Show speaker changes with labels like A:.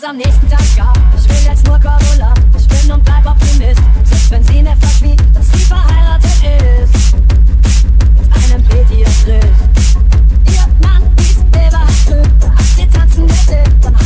A: was am nächsten Tag gab. Ich will jetzt nur Corolla, ich bin und bleib Optimist. Selbst wenn sie mir sagt, wie, dass sie verheiratet ist. Mit einem Beat hier. Ihr Mann ist bewaffnet, der tanzen lässt, dann